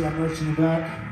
For that merch in the back.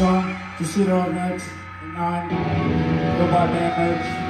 There's the last one. Casino next. Nine. Go by band